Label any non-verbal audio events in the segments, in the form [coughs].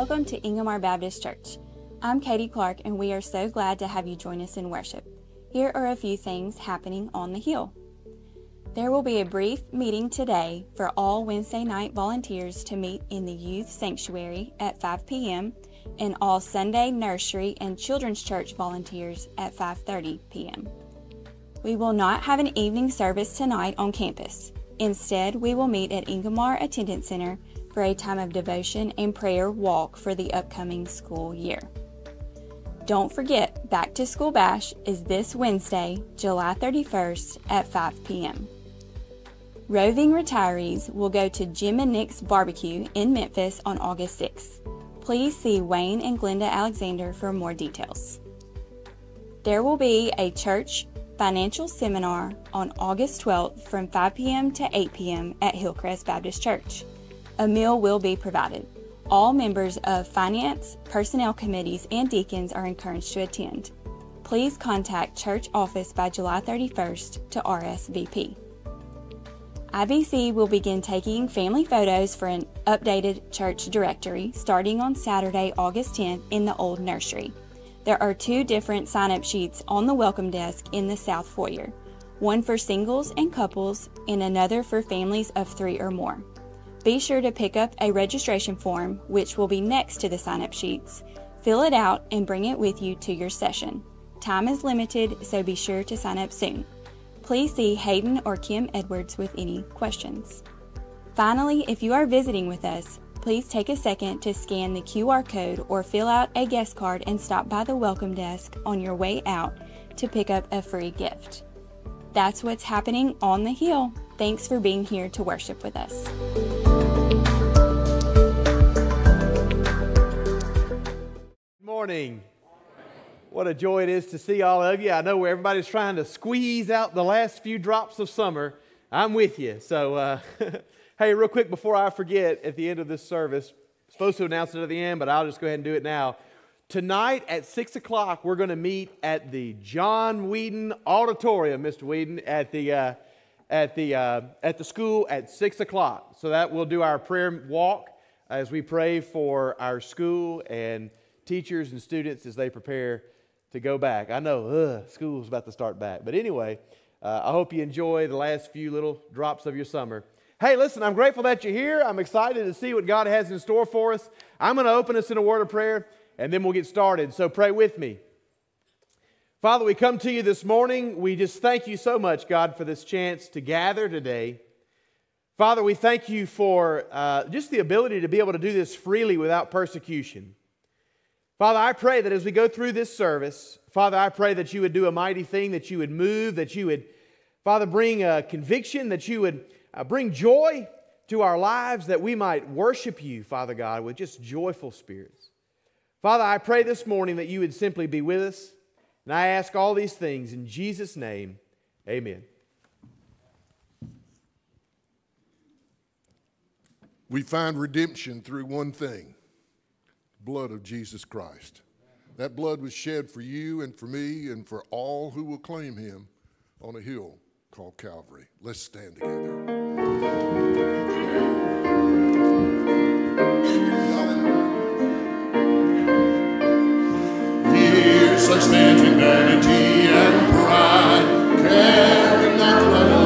Welcome to Ingomar Baptist Church. I'm Katie Clark, and we are so glad to have you join us in worship. Here are a few things happening on the Hill. There will be a brief meeting today for all Wednesday night volunteers to meet in the Youth Sanctuary at 5 p.m. and all Sunday nursery and children's church volunteers at 5:30 p.m. We will not have an evening service tonight on campus. Instead, we will meet at Ingomar Attendance Center for a time of devotion and prayer walk for the upcoming school year. Don't forget, Back to School Bash is this Wednesday, July 31st at 5 p.m. Roving retirees will go to Jim and Nick's Barbecue in Memphis on August 6th. Please see Wayne and Glenda Alexander for more details. There will be a church financial seminar on August 12th from 5 p.m. to 8 p.m. at Hillcrest Baptist Church. A meal will be provided. All members of finance, personnel committees, and deacons are encouraged to attend. Please contact church office by July 31st to RSVP. IBC will begin taking family photos for an updated church directory starting on Saturday, August 10th in the old nursery. There are two different sign up sheets on the welcome desk in the south foyer one for singles and couples, and another for families of three or more. Be sure to pick up a registration form, which will be next to the sign up sheets. Fill it out and bring it with you to your session. Time is limited, so be sure to sign up soon. Please see Hayden or Kim Edwards with any questions. Finally, if you are visiting with us, please take a second to scan the QR code or fill out a guest card and stop by the welcome desk on your way out to pick up a free gift. That's what's happening on the Hill. Thanks for being here to worship with us. Good morning. What a joy it is to see all of you. I know where everybody's trying to squeeze out the last few drops of summer. I'm with you. So, uh, [laughs] hey, real quick before I forget at the end of this service, I'm supposed to announce it at the end, but I'll just go ahead and do it now. Tonight at 6 o'clock, we're going to meet at the John Whedon Auditorium, Mr. Whedon, at the, uh, at, the, uh, at the school at 6 o'clock. So that we'll do our prayer walk as we pray for our school and teachers and students as they prepare to go back. I know, ugh, school's about to start back. But anyway, uh, I hope you enjoy the last few little drops of your summer. Hey, listen, I'm grateful that you're here. I'm excited to see what God has in store for us. I'm going to open us in a word of prayer, and then we'll get started. So pray with me. Father, we come to you this morning. We just thank you so much, God, for this chance to gather today. Father, we thank you for uh, just the ability to be able to do this freely without persecution. Father, I pray that as we go through this service, Father, I pray that you would do a mighty thing, that you would move, that you would, Father, bring a conviction, that you would uh, bring joy to our lives, that we might worship you, Father God, with just joyful spirits. Father, I pray this morning that you would simply be with us. And I ask all these things in Jesus' name. Amen. We find redemption through one thing blood of Jesus Christ. That blood was shed for you and for me and for all who will claim him on a hill called Calvary. Let's stand together. Such vanity and pride, caring not the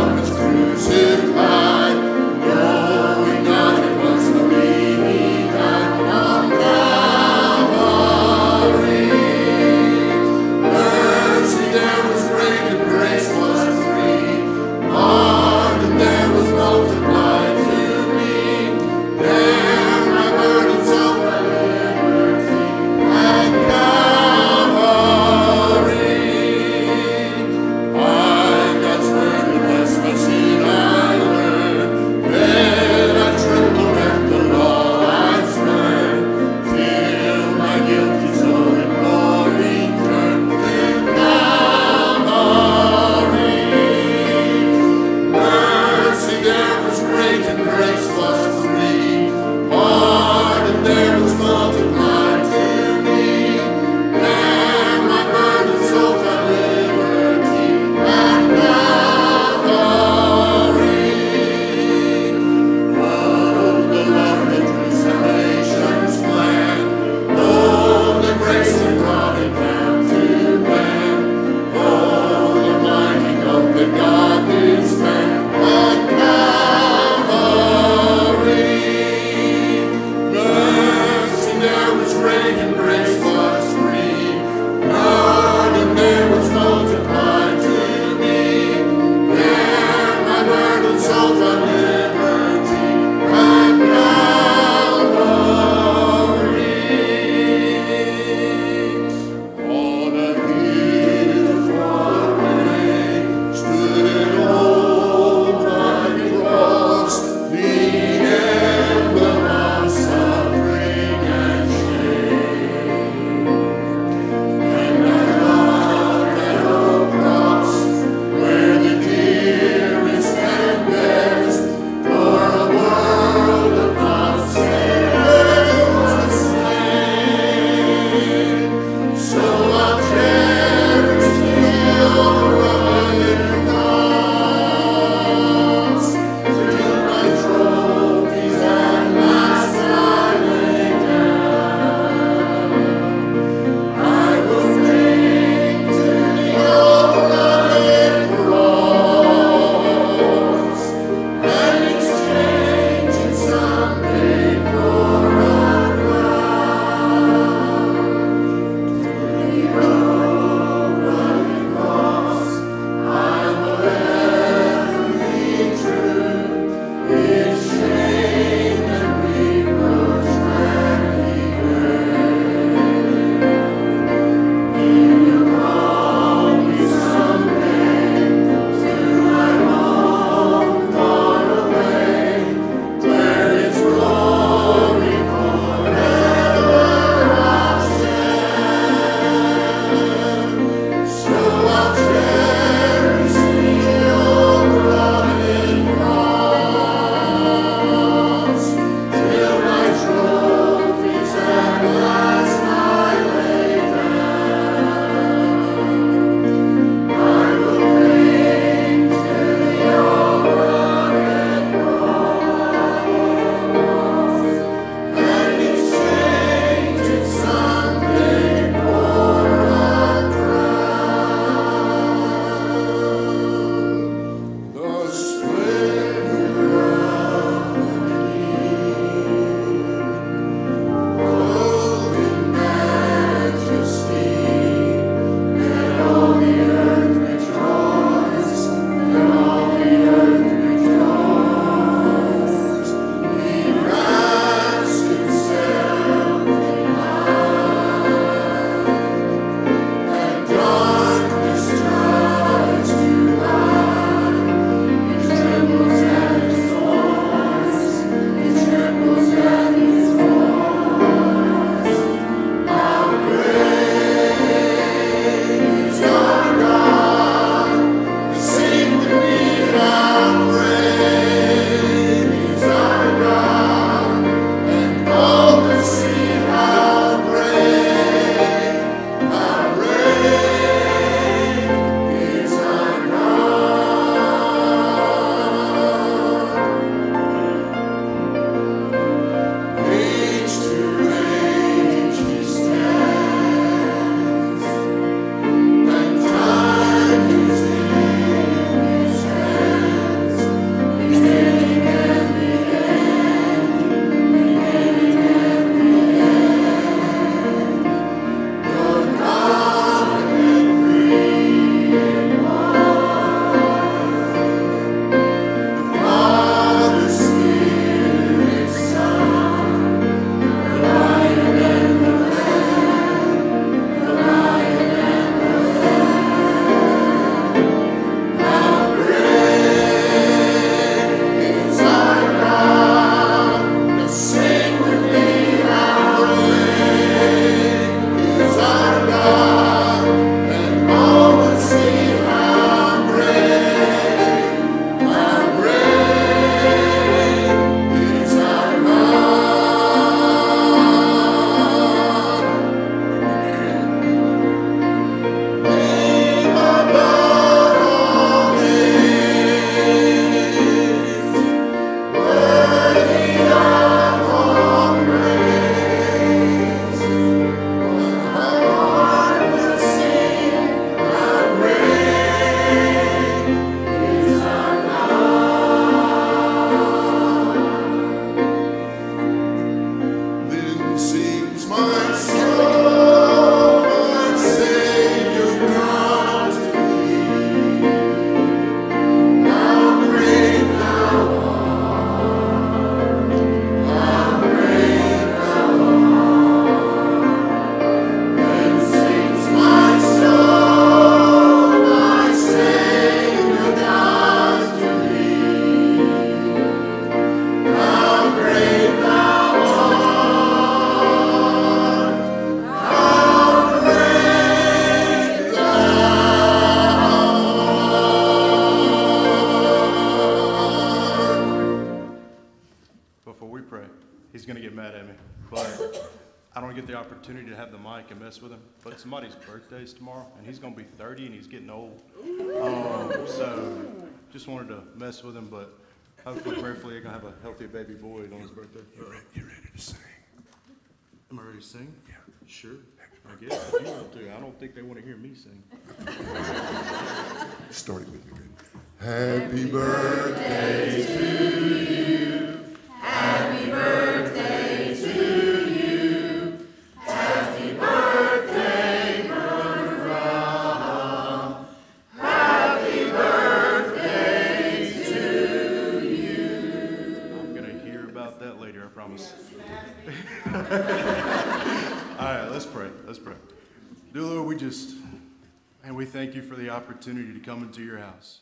opportunity to come into your house,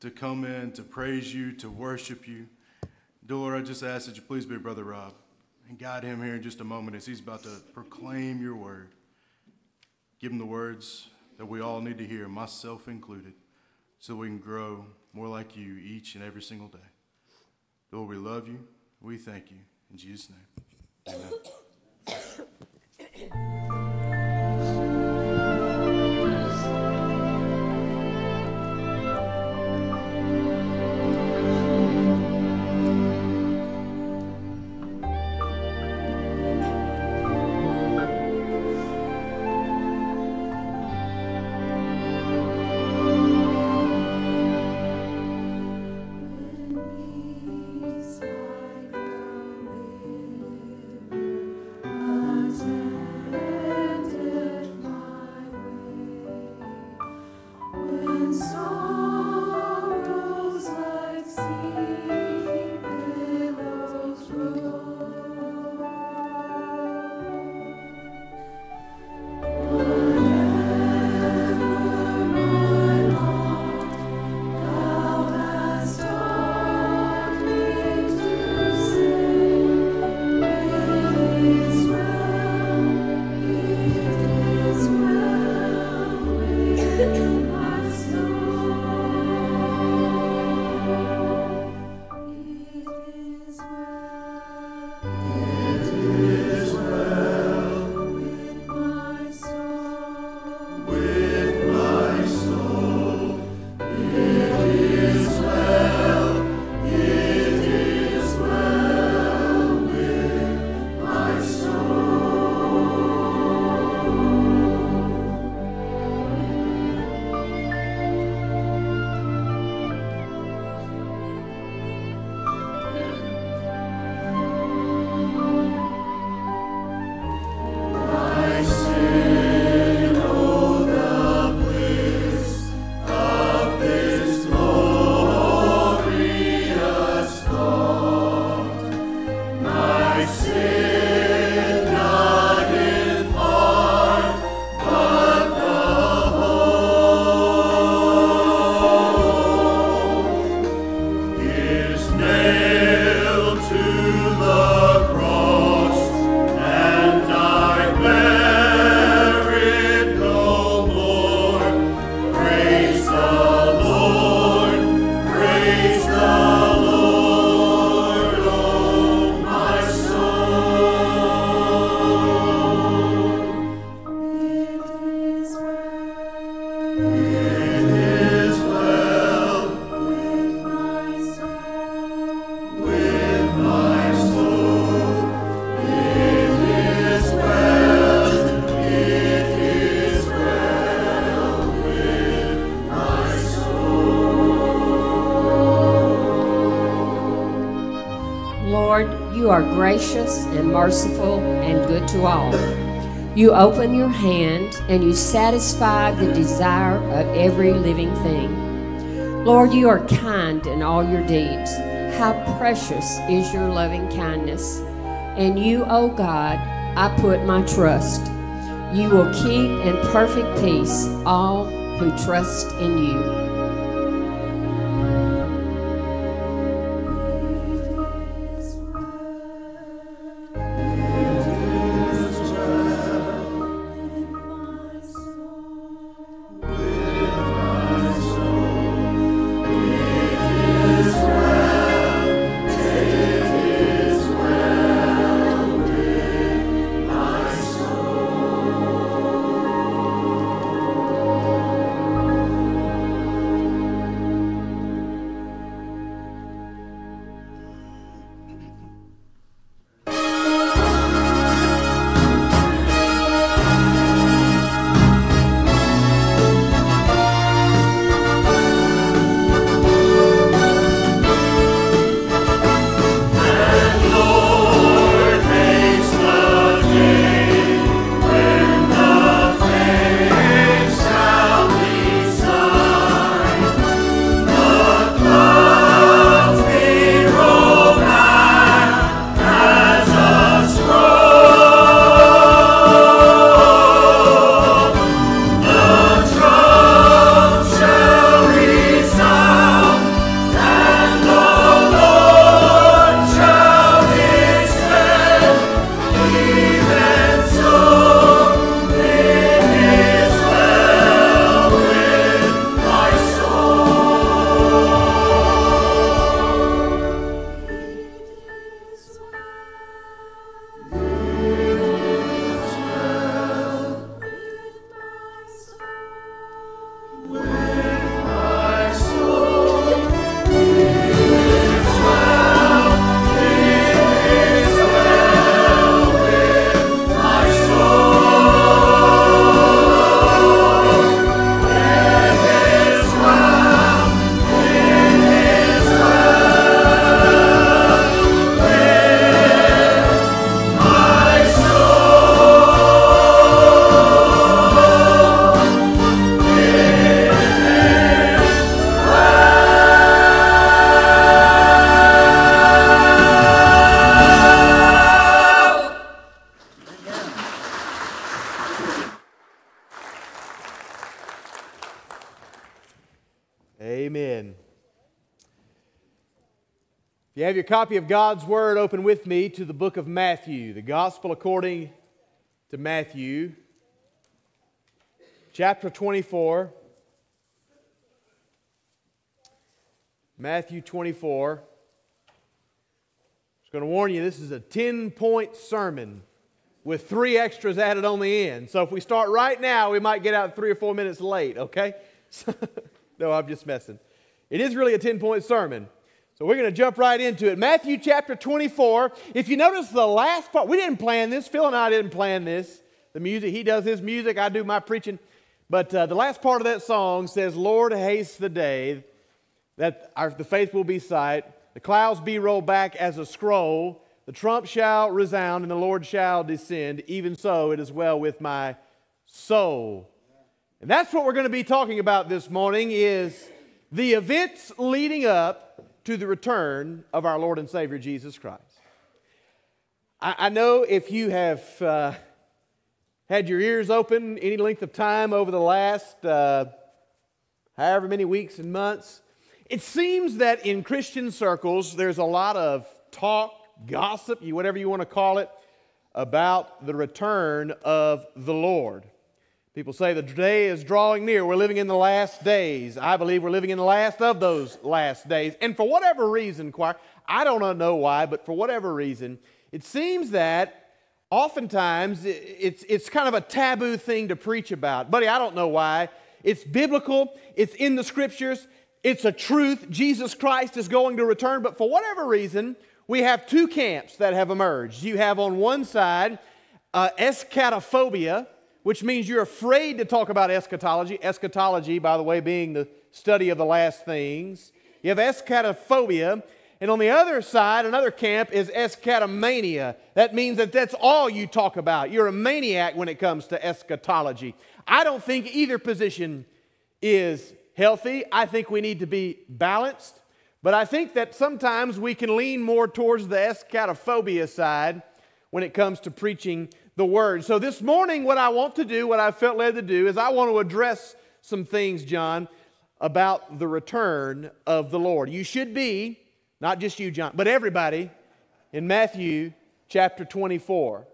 to come in, to praise you, to worship you. Dear Lord, I just ask that you please be with Brother Rob and guide him here in just a moment as he's about to proclaim your word. Give him the words that we all need to hear, myself included, so we can grow more like you each and every single day. Lord, we love you. We thank you. In Jesus' name. Amen. [coughs] gracious and merciful and good to all. You open your hand and you satisfy the desire of every living thing. Lord, you are kind in all your deeds. How precious is your loving kindness. And you, O God, I put my trust. You will keep in perfect peace all who trust in you. Copy of God's Word, open with me to the book of Matthew, the Gospel according to Matthew, chapter 24. Matthew 24. I was going to warn you, this is a 10 point sermon with three extras added on the end. So if we start right now, we might get out three or four minutes late, okay? [laughs] no, I'm just messing. It is really a 10 point sermon. So we're going to jump right into it. Matthew chapter 24. If you notice the last part, we didn't plan this. Phil and I didn't plan this. The music, he does his music, I do my preaching. But uh, the last part of that song says, Lord, haste the day that our, the faith will be sight, the clouds be rolled back as a scroll, the trump shall resound, and the Lord shall descend. Even so, it is well with my soul. And that's what we're going to be talking about this morning is the events leading up to the return of our Lord and Savior Jesus Christ. I, I know if you have uh, had your ears open any length of time over the last uh, however many weeks and months, it seems that in Christian circles there's a lot of talk, gossip, you, whatever you want to call it, about the return of the Lord. People say the day is drawing near. We're living in the last days. I believe we're living in the last of those last days. And for whatever reason, choir, I don't know why, but for whatever reason, it seems that oftentimes it's, it's kind of a taboo thing to preach about. Buddy, I don't know why. It's biblical, it's in the scriptures, it's a truth. Jesus Christ is going to return, but for whatever reason, we have two camps that have emerged. You have on one side uh, eschatophobia which means you're afraid to talk about eschatology. Eschatology, by the way, being the study of the last things. You have eschatophobia. And on the other side, another camp is eschatomania. That means that that's all you talk about. You're a maniac when it comes to eschatology. I don't think either position is healthy. I think we need to be balanced. But I think that sometimes we can lean more towards the eschatophobia side when it comes to preaching the Word. So this morning, what I want to do, what I felt led to do, is I want to address some things, John, about the return of the Lord. You should be, not just you, John, but everybody, in Matthew chapter 24.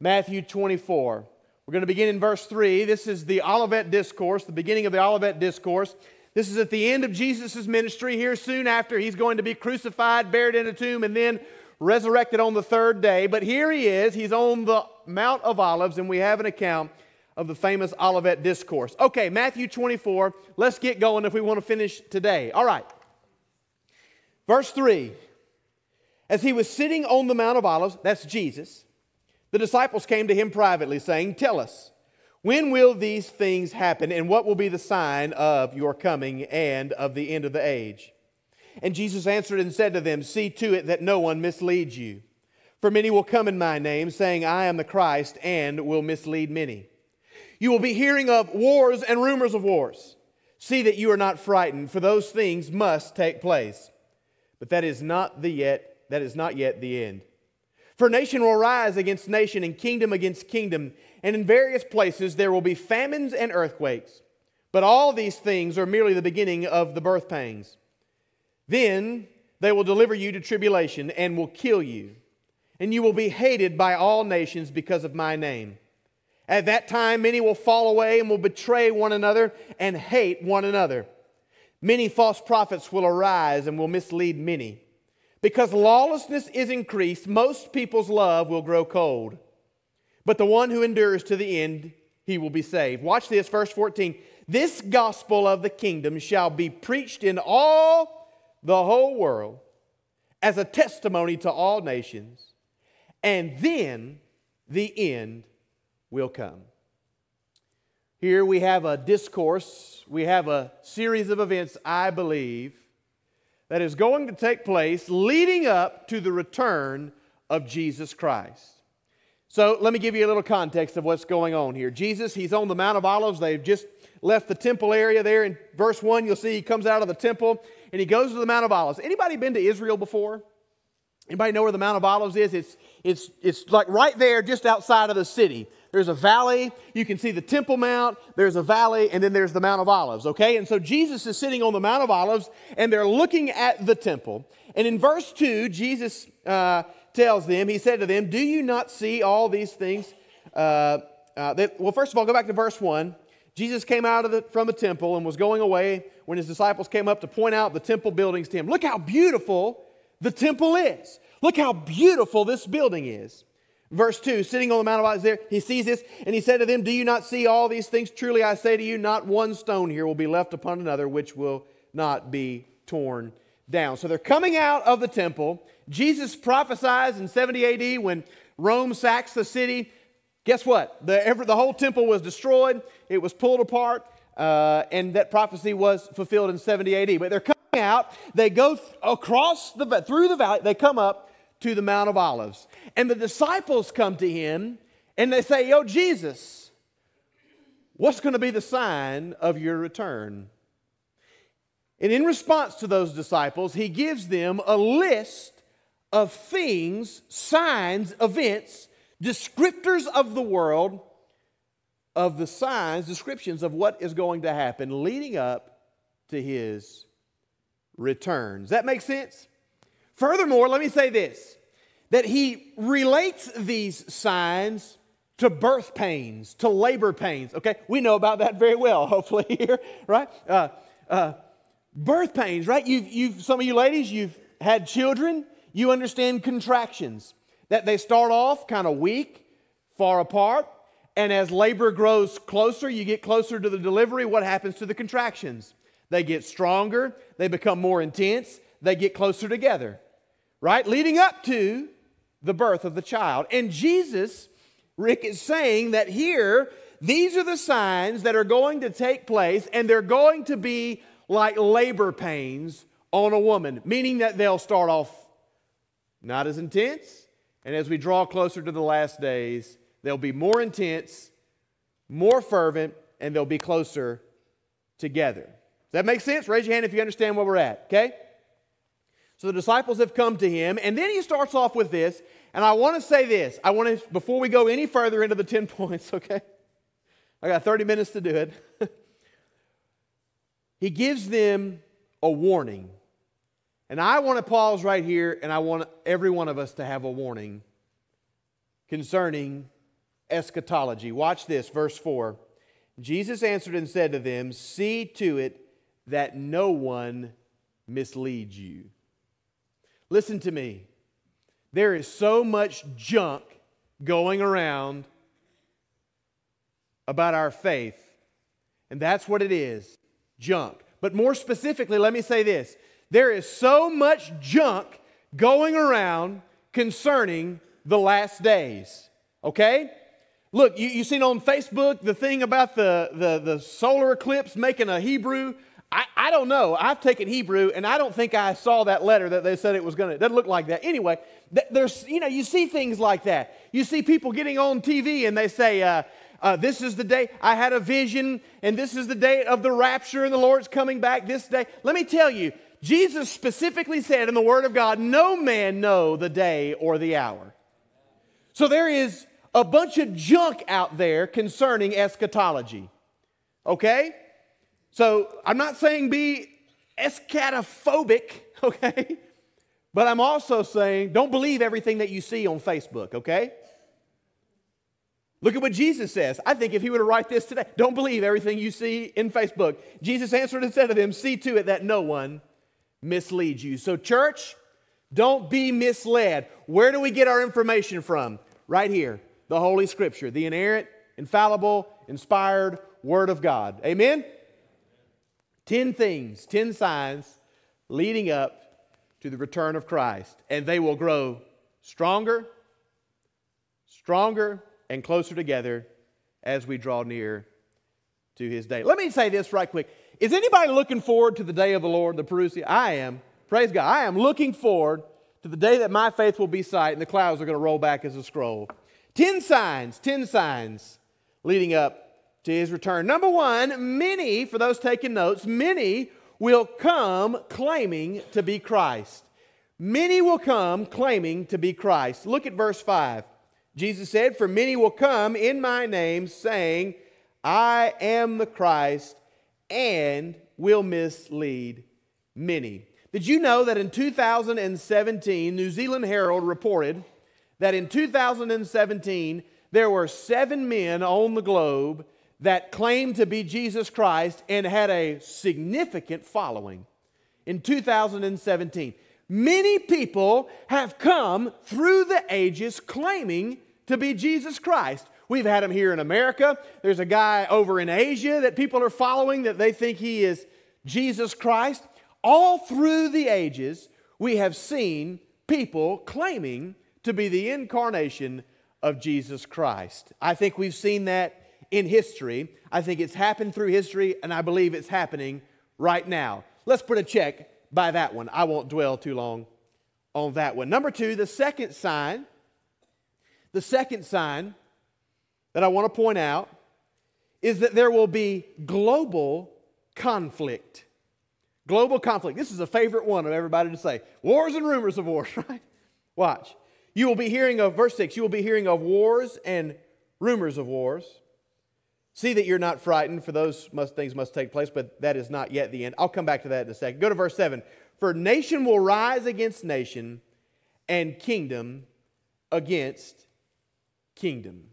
Matthew 24. We're going to begin in verse 3. This is the Olivet Discourse, the beginning of the Olivet Discourse. This is at the end of Jesus' ministry. Here, soon after, he's going to be crucified, buried in a tomb, and then resurrected on the third day. But here he is. He's on the Mount of Olives, and we have an account of the famous Olivet Discourse. Okay, Matthew 24. Let's get going if we want to finish today. All right. Verse 3 As he was sitting on the Mount of Olives, that's Jesus, the disciples came to him privately, saying, Tell us, when will these things happen, and what will be the sign of your coming and of the end of the age? And Jesus answered and said to them, See to it that no one misleads you. For many will come in my name, saying, I am the Christ, and will mislead many. You will be hearing of wars and rumors of wars. See that you are not frightened, for those things must take place. But that is not the yet, that is not yet the end. For nation will rise against nation, and kingdom against kingdom, and in various places there will be famines and earthquakes. But all these things are merely the beginning of the birth pangs. Then they will deliver you to tribulation and will kill you, and you will be hated by all nations because of my name. At that time, many will fall away and will betray one another and hate one another. Many false prophets will arise and will mislead many. Because lawlessness is increased, most people's love will grow cold. But the one who endures to the end, he will be saved. Watch this, verse 14. This gospel of the kingdom shall be preached in all the whole world as a testimony to all nations, and then the end will come. Here we have a discourse, we have a series of events, I believe, that is going to take place leading up to the return of Jesus Christ. So let me give you a little context of what's going on here. Jesus, he's on the Mount of Olives. They've just left the temple area there. In verse 1, you'll see he comes out of the temple and he goes to the Mount of Olives. Anybody been to Israel before? Anybody know where the Mount of Olives is? It's, It's, it's like right there, just outside of the city. There's a valley. You can see the Temple Mount. There's a valley, and then there's the Mount of Olives, okay? And so Jesus is sitting on the Mount of Olives, and they're looking at the temple. And in verse 2, Jesus uh, tells them, He said to them, Do you not see all these things? Uh, uh, well, first of all, go back to verse 1. Jesus came out of the, from the temple and was going away when his disciples came up to point out the temple buildings to him. Look how beautiful the temple is. Look how beautiful this building is. Verse 2, sitting on the Mount of Olives there, he sees this and he said to them, Do you not see all these things? Truly I say to you, not one stone here will be left upon another which will not be torn down. So they're coming out of the temple. Jesus prophesies in 70 AD when Rome sacks the city. Guess what? The, the whole temple was destroyed, it was pulled apart, uh, and that prophecy was fulfilled in 70 AD. But they're coming out, they go th- across the, through the valley, they come up to the Mount of Olives. And the disciples come to him and they say, Yo, Jesus, what's going to be the sign of your return? And in response to those disciples, he gives them a list of things, signs, events, descriptors of the world, of the signs, descriptions of what is going to happen leading up to his return. Does that make sense? Furthermore, let me say this that he relates these signs to birth pains, to labor pains. Okay, we know about that very well, [laughs] hopefully, here, right? Uh, uh, birth pains, right? You've, you've, some of you ladies, you've had children, you understand contractions, that they start off kind of weak, far apart, and as labor grows closer, you get closer to the delivery, what happens to the contractions? They get stronger, they become more intense, they get closer together, right? Leading up to the birth of the child. And Jesus, Rick, is saying that here, these are the signs that are going to take place, and they're going to be like labor pains on a woman, meaning that they'll start off not as intense, and as we draw closer to the last days, they'll be more intense, more fervent, and they'll be closer together. Does that make sense? Raise your hand if you understand where we're at, okay? So the disciples have come to him, and then he starts off with this. And I want to say this. I want to, before we go any further into the 10 [laughs] points, okay? I got 30 minutes to do it. [laughs] he gives them a warning. And I want to pause right here, and I want every one of us to have a warning concerning eschatology. Watch this, verse 4. Jesus answered and said to them, See to it that no one misleads you. Listen to me. There is so much junk going around about our faith, and that's what it is junk. But more specifically, let me say this there is so much junk going around concerning the last days. Okay? Look, you, you seen on Facebook the thing about the, the, the solar eclipse making a Hebrew I, I don't know. I've taken Hebrew, and I don't think I saw that letter that they said it was going to. It doesn't look like that. Anyway, there's, you know, you see things like that. You see people getting on TV, and they say, uh, uh, this is the day I had a vision, and this is the day of the rapture, and the Lord's coming back this day. Let me tell you, Jesus specifically said in the Word of God, no man know the day or the hour. So there is a bunch of junk out there concerning eschatology. Okay? So I'm not saying be eschatophobic, [laughs] okay? But I'm also saying don't believe everything that you see on Facebook, okay? Look at what Jesus says. I think if he were to write this today, don't believe everything you see in Facebook. Jesus answered and said to them, See to it that no one misleads you. So, church, don't be misled. Where do we get our information from? Right here, the Holy Scripture, the inerrant, infallible, inspired Word of God. Amen? 10 things, 10 signs leading up to the return of Christ. And they will grow stronger, stronger, and closer together as we draw near to his day. Let me say this right quick. Is anybody looking forward to the day of the Lord, the Parousia? I am. Praise God. I am looking forward to the day that my faith will be sight and the clouds are going to roll back as a scroll. Ten signs, ten signs leading up to his return. Number one, many, for those taking notes, many will come claiming to be Christ. Many will come claiming to be Christ. Look at verse 5. Jesus said, For many will come in my name, saying, I am the Christ, and will mislead many. Did you know that in 2017, New Zealand Herald reported that in 2017, there were seven men on the globe that claimed to be Jesus Christ and had a significant following in 2017. Many people have come through the ages claiming to be Jesus Christ. We've had him here in America. There's a guy over in Asia that people are following that they think he is Jesus Christ. All through the ages, we have seen people claiming to be the incarnation of Jesus Christ. I think we've seen that in history. I think it's happened through history, and I believe it's happening right now. Let's put a check by that one. I won't dwell too long on that one. Number two, the second sign, the second sign that I want to point out is that there will be global conflict. Global conflict. This is a favorite one of everybody to say. Wars and rumors of wars, [laughs] right? Watch. You will be hearing of, verse 6, you will be hearing of wars and rumors of wars. See that you're not frightened, for those must, things must take place, but that is not yet the end. I'll come back to that in a second. Go to verse 7. For nation will rise against nation, and kingdom against kingdom.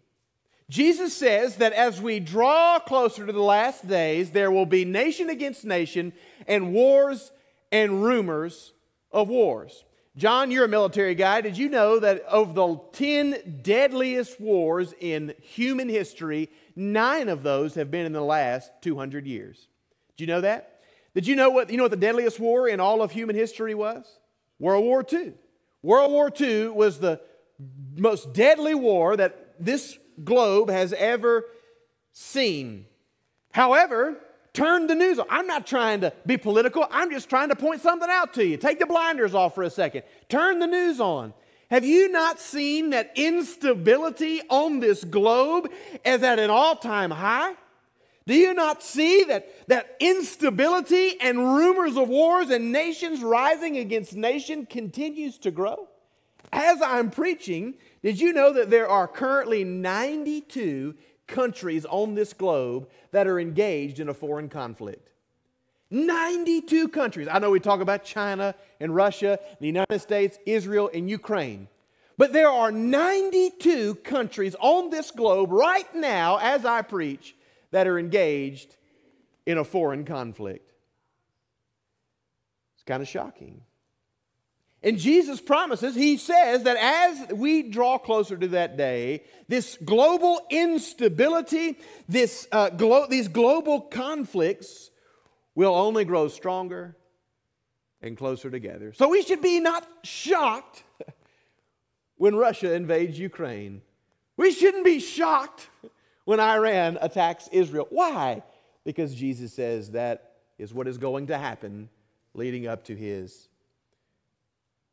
Jesus says that as we draw closer to the last days, there will be nation against nation and wars and rumors of wars. John, you're a military guy. Did you know that of the 10 deadliest wars in human history, nine of those have been in the last 200 years? Did you know that? Did you know what, you know what the deadliest war in all of human history was? World War II. World War II was the most deadly war that this globe has ever seen. However, turn the news on. I'm not trying to be political, I'm just trying to point something out to you. Take the blinders off for a second. Turn the news on. Have you not seen that instability on this globe is at an all time high? Do you not see that, that instability and rumors of wars and nations rising against nation continues to grow? As I'm preaching, did you know that there are currently 92 countries on this globe that are engaged in a foreign conflict? 92 countries. I know we talk about China and Russia, the United States, Israel, and Ukraine. But there are 92 countries on this globe right now, as I preach, that are engaged in a foreign conflict. It's kind of shocking. And Jesus promises, he says that as we draw closer to that day, this global instability, this, uh, glo- these global conflicts will only grow stronger and closer together. So we should be not shocked [laughs] when Russia invades Ukraine. We shouldn't be shocked when Iran attacks Israel. Why? Because Jesus says that is what is going to happen leading up to his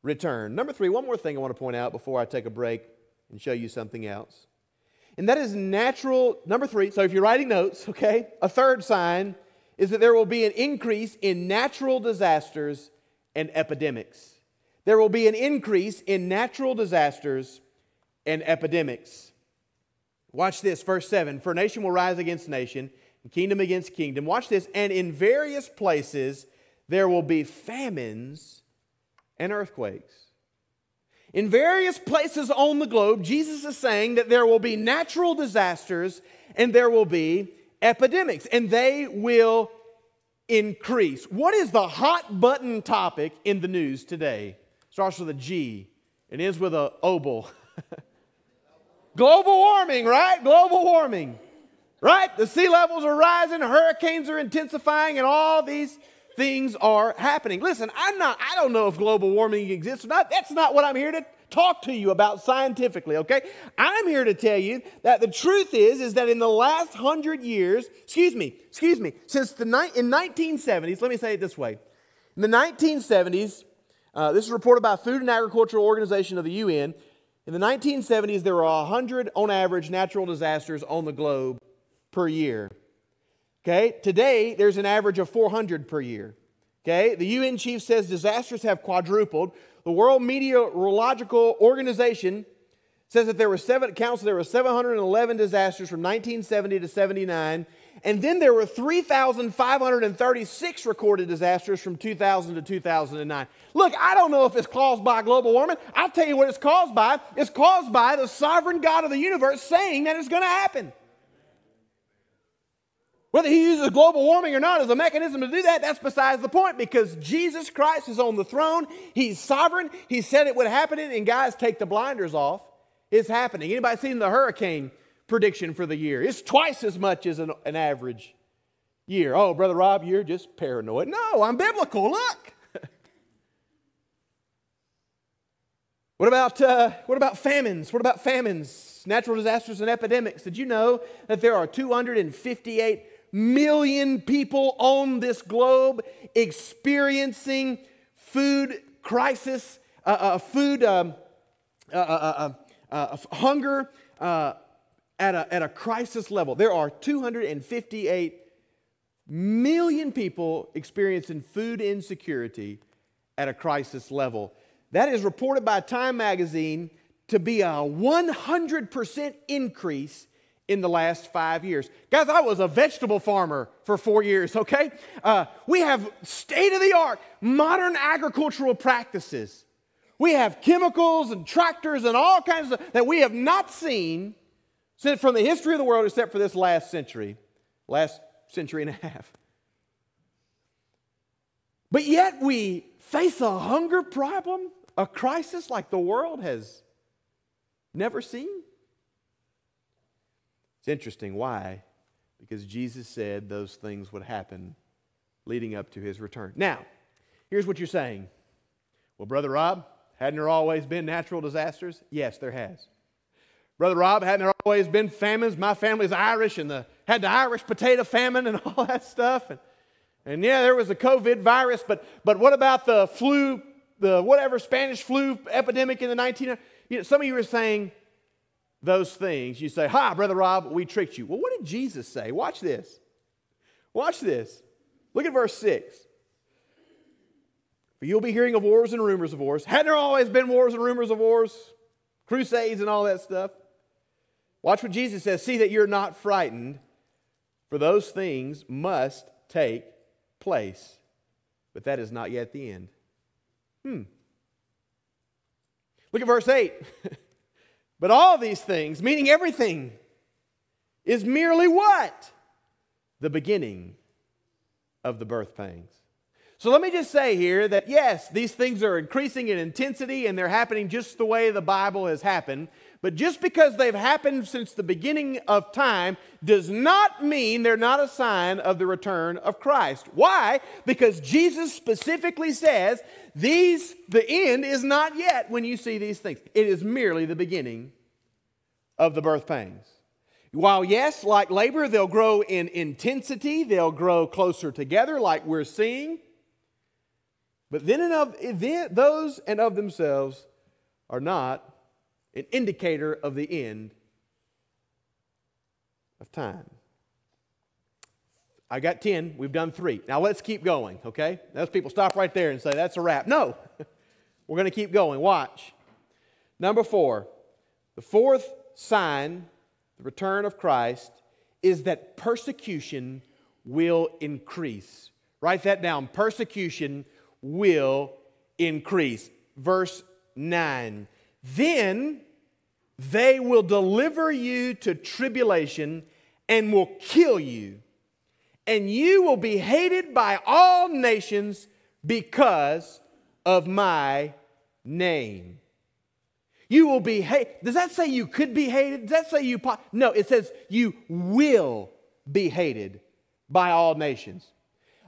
return. Number three, one more thing I want to point out before I take a break and show you something else. And that is natural. Number three, so if you're writing notes, okay, a third sign is that there will be an increase in natural disasters and epidemics. There will be an increase in natural disasters and epidemics. Watch this, verse 7 For nation will rise against nation, and kingdom against kingdom. Watch this, and in various places there will be famines and earthquakes. In various places on the globe, Jesus is saying that there will be natural disasters and there will be epidemics, and they will increase. What is the hot button topic in the news today? Starts with a G and ends with a obel. [laughs] Global warming, right? Global warming. Right? The sea levels are rising, hurricanes are intensifying, and all these things are happening. Listen, I'm not, I don't know if global warming exists or not. That's not what I'm here to talk to you about scientifically, okay? I'm here to tell you that the truth is, is that in the last hundred years, excuse me, excuse me, since the ni- in 1970s, let me say it this way. In the 1970s, uh, this is reported by Food and Agricultural Organization of the UN. In the 1970s, there were 100 on average natural disasters on the globe per year. Okay, today there's an average of 400 per year. Okay, the UN chief says disasters have quadrupled. The World Meteorological Organization says that there were seven counts there were 711 disasters from 1970 to 79 and then there were 3536 recorded disasters from 2000 to 2009 look i don't know if it's caused by global warming. I'll tell you what it's caused by. It's caused by the sovereign god of the universe saying that it's going to happen whether he uses global warming or not as a mechanism to do that, that's besides the point because Jesus Christ is on the throne. He's sovereign. He said it would happen. And guys, take the blinders off. It's happening. Anybody seen the hurricane prediction for the year? It's twice as much as an, an average year. Oh, Brother Rob, you're just paranoid. No, I'm biblical. Look. [laughs] what about, uh, what about famines? What about famines? Natural disasters and epidemics. Did you know that there are 258 million people on this globe experiencing food crisis, uh, uh, food um, uh, uh, uh uh, hunger at, a, at a crisis level. There are 258 million people experiencing food insecurity at a crisis level. That is reported by Time magazine to be a 100% increase in the last five years. Guys, I was a vegetable farmer for four years, okay? Uh, we have state of the art modern agricultural practices we have chemicals and tractors and all kinds of that we have not seen since from the history of the world except for this last century, last century and a half. But yet we face a hunger problem, a crisis like the world has never seen. It's interesting. Why? Because Jesus said those things would happen leading up to his return. Now, here's what you're saying. Well, Brother Rob, Hadn't there always been natural disasters? Yes, there has. Brother Rob, hadn't there always been famines? My family's Irish and the, had the Irish potato famine and [laughs] all that stuff. And, and yeah, there was the COVID virus, but, but what about the flu, the whatever Spanish flu epidemic in the 1900s? You know, some of you are saying those things. You say, Hi, Brother Rob, we tricked you. Well, what did Jesus say? Watch this. Watch this. Look at verse 6. For you'll be hearing of wars and rumors of wars. Hadn't there always been wars and rumors of wars? Crusades and all that stuff? Watch what Jesus says. See that you're not frightened, for those things must take place. But that is not yet the end. Hmm. Look at verse 8. [laughs] but all these things, meaning everything, is merely what? The beginning of the birth pangs. So let me just say here that yes, these things are increasing in intensity and they're happening just the way the Bible has happened. But just because they've happened since the beginning of time does not mean they're not a sign of the return of Christ. Why? Because Jesus specifically says these the end is not yet when you see these things. It is merely the beginning of the birth pangs. While, yes, like labor, they'll grow in intensity, they'll grow closer together, like we're seeing. But then and of then, those and of themselves are not an indicator of the end of time. I got 10, we've done three. Now let's keep going, okay? Those people stop right there and say, that's a wrap. No, [laughs] we're going to keep going. Watch. Number four, the fourth sign, the return of Christ, is that persecution will increase. Write that down. Persecution will increase. Verse 9 Then they will deliver you to tribulation and will kill you, and you will be hated by all nations because of my name. You will be hated. Does that say you could be hated? Does that say you? Po- no, it says you will be hated by all nations.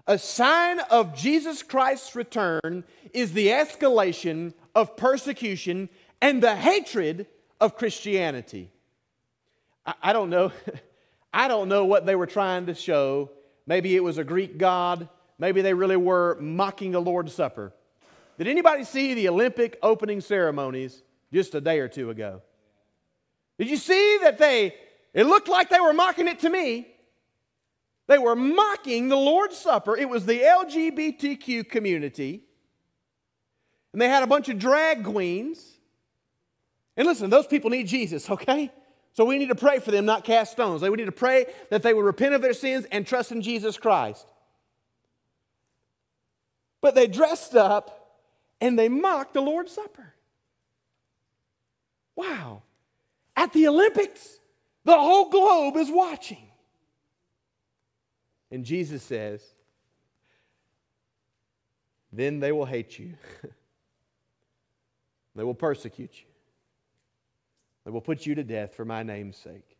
A sign of Jesus Christ's return is the escalation of persecution and the hatred of Christianity. I, I don't know. [laughs] I don't know what they were trying to show. Maybe it was a Greek god. Maybe they really were mocking the Lord's Supper. Did anybody see the Olympic opening ceremonies just a day or two ago? Did you see that they, it looked like they were mocking it to me. They were mocking the Lord's Supper. It was the LGBTQ community. And they had a bunch of drag queens. And listen, those people need Jesus, okay? So we need to pray for them, not cast stones. We need to pray that they would repent of their sins and trust in Jesus Christ. But they dressed up and they mocked the Lord's Supper. Wow. At the Olympics, the whole globe is watching. And Jesus says, Then they will hate you, [laughs] they will persecute you, they will put you to death for my name's sake.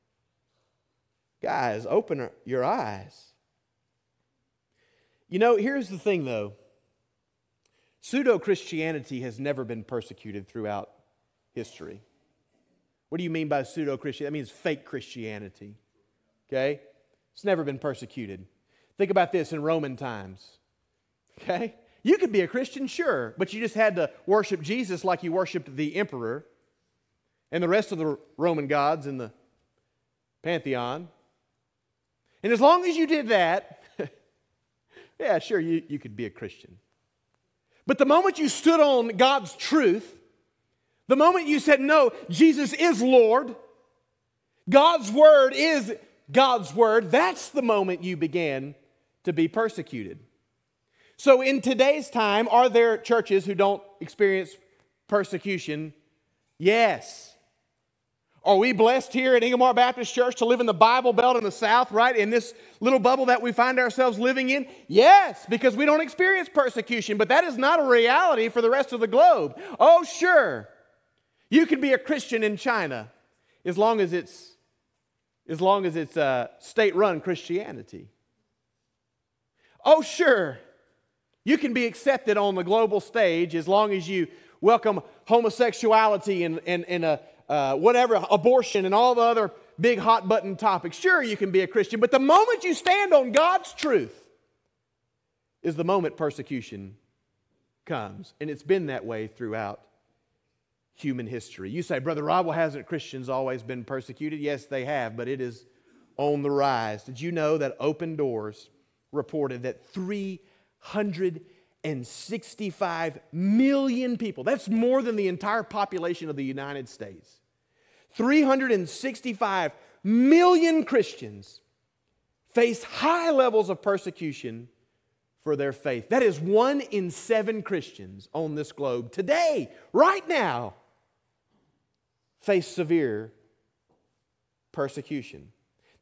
Guys, open your eyes. You know, here's the thing though pseudo Christianity has never been persecuted throughout history. What do you mean by pseudo Christianity? That means fake Christianity. Okay? It's never been persecuted. Think about this in Roman times. Okay? You could be a Christian, sure, but you just had to worship Jesus like you worshiped the emperor and the rest of the Roman gods in the pantheon. And as long as you did that, [laughs] yeah, sure, you, you could be a Christian. But the moment you stood on God's truth, the moment you said, No, Jesus is Lord, God's word is God's word, that's the moment you began to be persecuted. So, in today's time, are there churches who don't experience persecution? Yes. Are we blessed here at Ingomar Baptist Church to live in the Bible Belt in the South, right? In this little bubble that we find ourselves living in? Yes, because we don't experience persecution, but that is not a reality for the rest of the globe. Oh, sure. You can be a Christian in China as long as it's as long as it's uh, state-run Christianity. Oh, sure. You can be accepted on the global stage as long as you welcome homosexuality and, and, and uh, uh, whatever, abortion and all the other big hot button topics. Sure, you can be a Christian, but the moment you stand on God's truth is the moment persecution comes. And it's been that way throughout human history. You say, Brother Rob, well, hasn't Christians always been persecuted? Yes, they have, but it is on the rise. Did you know that Open Doors reported that 365 million people, that's more than the entire population of the United States, 365 million Christians face high levels of persecution for their faith. That is one in seven Christians on this globe today, right now, face severe persecution.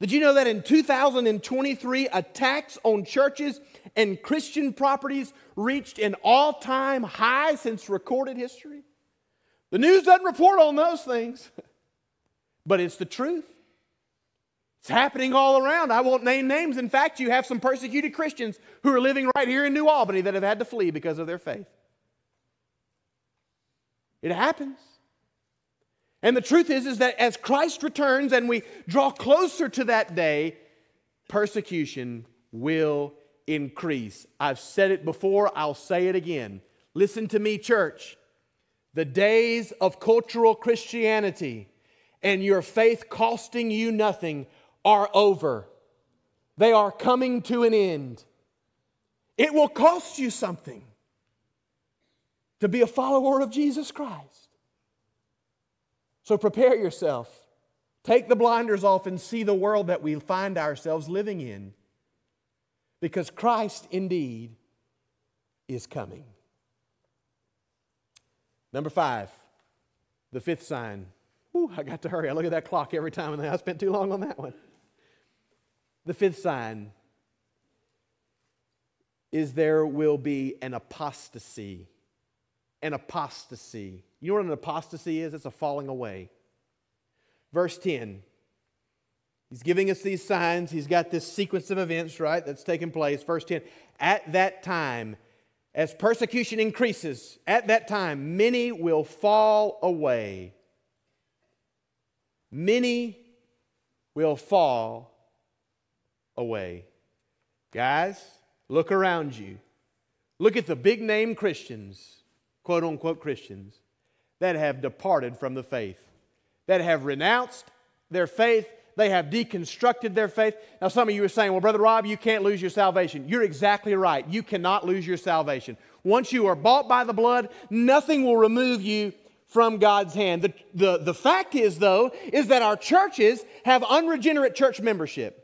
Did you know that in 2023, attacks on churches and Christian properties reached an all time high since recorded history? The news doesn't report on those things, [laughs] but it's the truth. It's happening all around. I won't name names. In fact, you have some persecuted Christians who are living right here in New Albany that have had to flee because of their faith. It happens. And the truth is, is that as Christ returns and we draw closer to that day, persecution will increase. I've said it before, I'll say it again. Listen to me, church. The days of cultural Christianity and your faith costing you nothing are over. They are coming to an end. It will cost you something to be a follower of Jesus Christ. So prepare yourself. Take the blinders off and see the world that we find ourselves living in. Because Christ indeed is coming. Number five, the fifth sign. Ooh, I got to hurry. I look at that clock every time and I spent too long on that one. The fifth sign is there will be an apostasy an apostasy. You know what an apostasy is? It's a falling away. Verse 10. He's giving us these signs. He's got this sequence of events, right, that's taking place. Verse 10. At that time, as persecution increases, at that time, many will fall away. Many will fall away. Guys, look around you. Look at the big name Christians quote unquote Christians, that have departed from the faith, that have renounced their faith, They have deconstructed their faith. Now, some of you are saying, well, Brother Rob, you can't lose your salvation. You're exactly right. You cannot lose your salvation. Once you are bought by the blood, nothing will remove you from God's hand. The, the, the fact is, though, is that our churches have unregenerate church membership.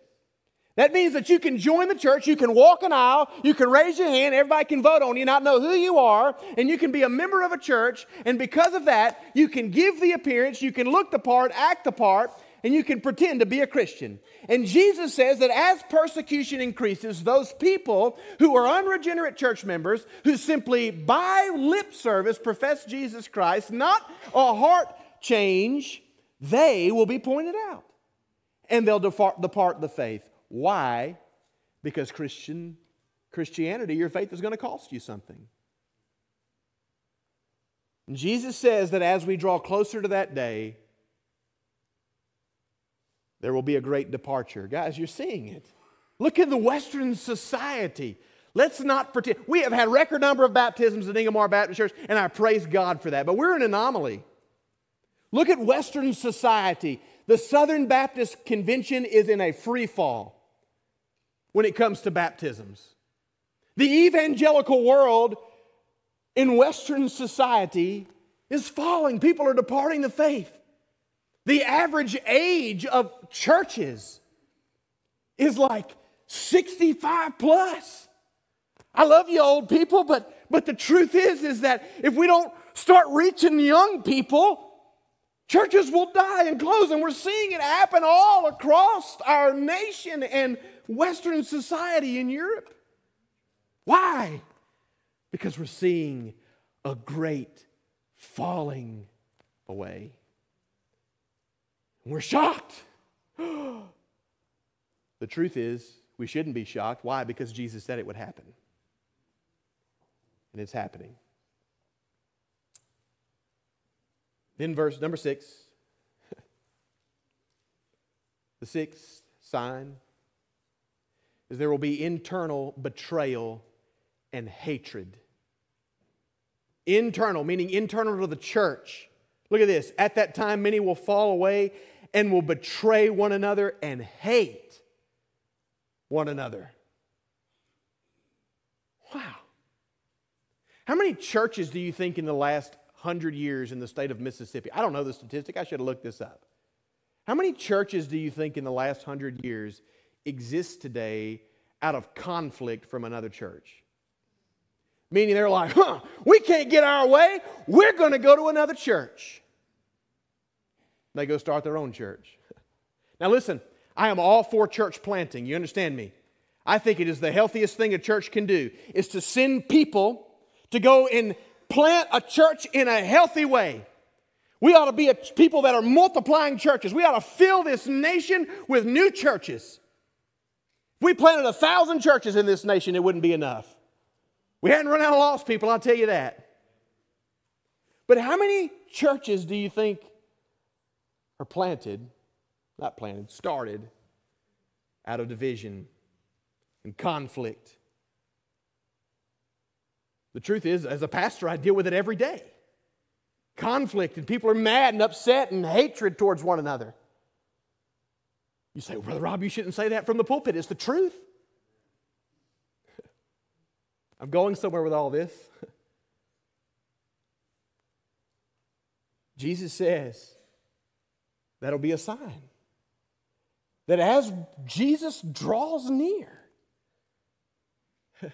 That means that you can join the church, you can walk an aisle, you can raise your hand, everybody can vote on you, not know who you are, and you can be a member of a church. And because of that, you can give the appearance, you can look the part, act the part, and you can pretend to be a Christian. And Jesus says that as persecution increases, those people who are unregenerate church members, who simply by lip service profess Jesus Christ, not a heart change, they will be pointed out. And they'll depart, depart the faith. Why? Because Christian Christianity, your faith is going to cost you something. And Jesus says that as we draw closer to that day, there will be a great departure. Guys, you're seeing it. Look at the Western society. Let's not pretend. We have had record number of baptisms at Ingomar Baptist Church, and I praise God for that. But we're an anomaly. Look at Western society. The Southern Baptist Convention is in a free fall when it comes to baptisms. The evangelical world in Western society is falling. People are departing the faith. The average age of churches is like 65 plus. I love you old people, but, but the truth is, is that if we don't start reaching young people, churches will die and close. And we're seeing it happen all across our nation and Western society in Europe. Why? Because we're seeing a great falling away. We're shocked. [gasps] the truth is, we shouldn't be shocked. Why? Because Jesus said it would happen. And it's happening. Then, verse number six. [laughs] the sixth sign is there will be internal betrayal and hatred. Internal, meaning internal to the church. Look at this. At that time, many will fall away and will betray one another and hate one another. Wow. How many churches do you think in the last hundred years in the state of Mississippi? I don't know the statistic, I should have looked this up. How many churches do you think in the last hundred years exist today out of conflict from another church? Meaning they're like, huh, we can't get our way, we're going to go to another church. They go start their own church. [laughs] Now, listen, I am all for church planting. You understand me? I think it is the healthiest thing a church can do is to send people to go and plant a church in a healthy way. We ought to be a, people that are multiplying churches. We ought to fill this nation with new churches. If we planted a thousand churches in this nation, it wouldn't be enough. We hadn't run out of lost people, I'll tell you that. But how many churches do you think are planted, not planted, started out of division and conflict? The truth is, as a pastor, I deal with it every day. Conflict, and people are mad and upset and hatred towards one another. You say, well, Brother Rob, you shouldn't say that from the pulpit. It's the truth. [laughs] I'm going somewhere with all this. [laughs] Jesus says that'll be a sign that as Jesus draws near, [laughs]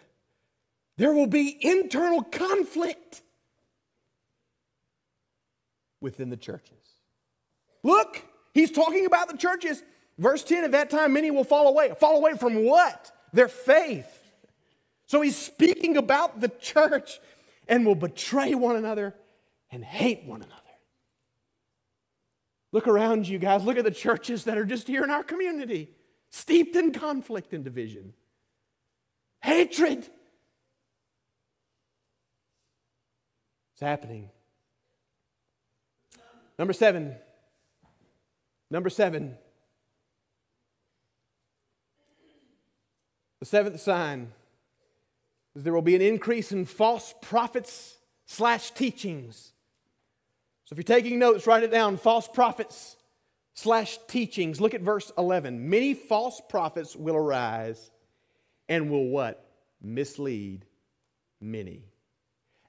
there will be internal conflict within the churches. Look, he's talking about the churches. Verse 10 at that time, many will fall away. Fall away from what? Their faith. So he's speaking about the church and will betray one another and hate one another. Look around you guys. Look at the churches that are just here in our community, steeped in conflict and division, hatred. It's happening. Number seven. Number seven. The seventh sign is there will be an increase in false prophets slash teachings. So if you're taking notes, write it down false prophets slash teachings. Look at verse 11. Many false prophets will arise and will what? Mislead many.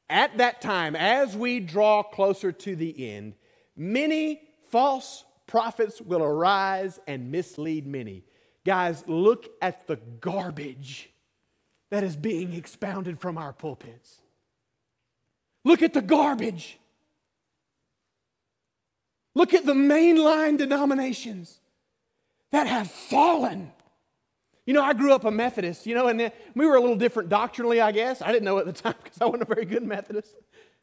At that time, as we draw closer to the end, many false prophets will arise and mislead many. Guys, look at the garbage that is being expounded from our pulpits. Look at the garbage. Look at the mainline denominations that have fallen. You know, I grew up a Methodist, you know, and we were a little different doctrinally, I guess. I didn't know at the [laughs] time because I wasn't a very good Methodist.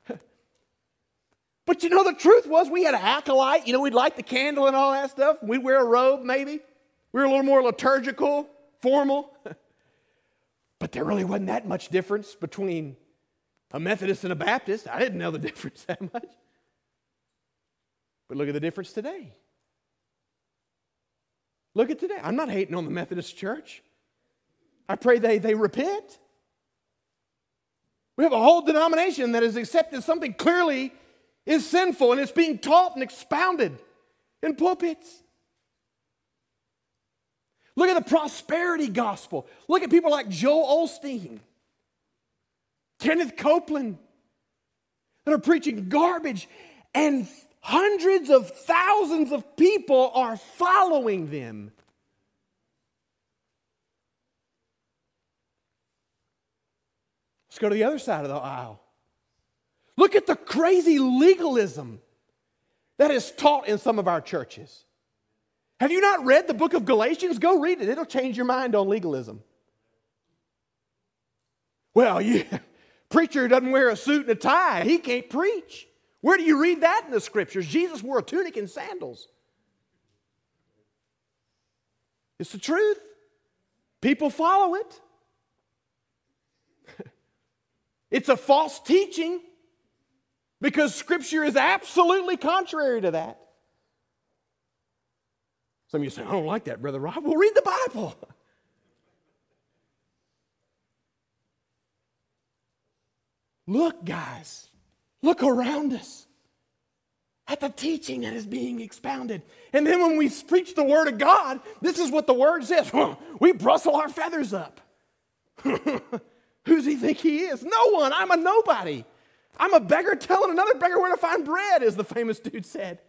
[laughs] but you know, the truth was we had an acolyte. You know, we'd light the candle and all that stuff. We'd wear a robe, maybe. We were a little more liturgical, formal. [laughs] but there really wasn't that much difference between a Methodist and a Baptist. I didn't know the [laughs] difference that much. But look at the difference today. Look at today. I'm not hating on the Methodist church. I pray they, they repent. We have a whole denomination that has accepted something clearly is sinful and it's being taught and expounded in pulpits. Look at the prosperity gospel. Look at people like Joel Osteen, Kenneth Copeland, that are preaching garbage and Hundreds of thousands of people are following them. Let's go to the other side of the aisle. Look at the crazy legalism that is taught in some of our churches. Have you not read the book of Galatians? Go read it, it'll change your mind on legalism. Well, yeah, [laughs] preacher doesn't wear a suit and a tie, he can't preach. Where do you read that in the scriptures? Jesus wore a tunic and sandals. It's the truth. People follow it. [laughs] it's a false teaching because scripture is absolutely contrary to that. Some of you say, I don't like that, Brother Rob. Well, read the Bible. [laughs] Look, guys, Look around us at the teaching that is being expounded. And then when we preach the Word of God, this is what the Word says [laughs] we bristle our feathers up. [laughs] Who's he think he is? No one. I'm a nobody. I'm a beggar telling another beggar where to find bread, as the famous dude said.